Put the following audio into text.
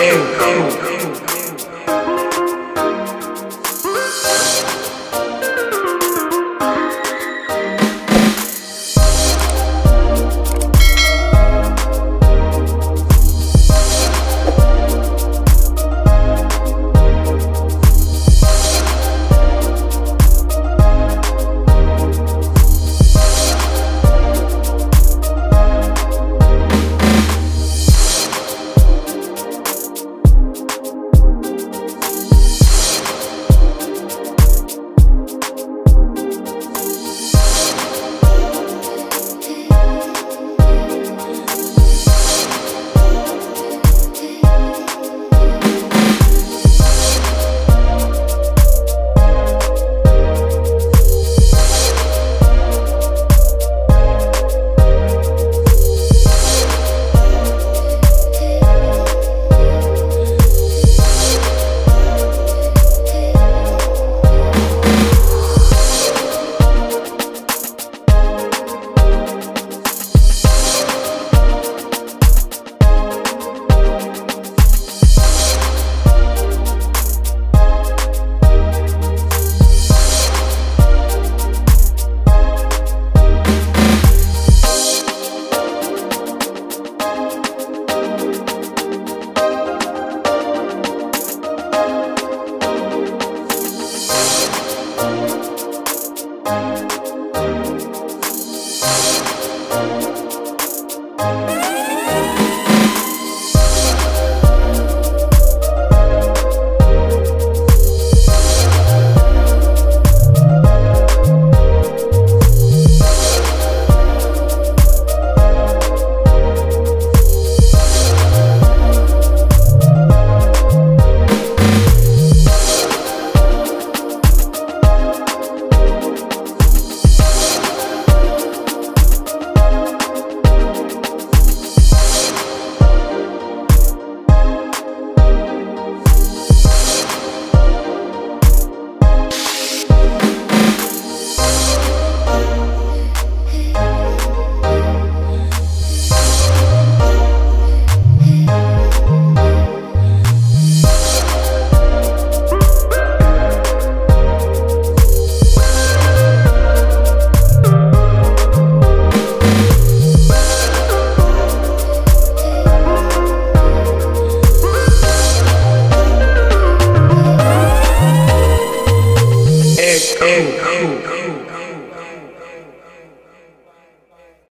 eu, eu, eu. Echo.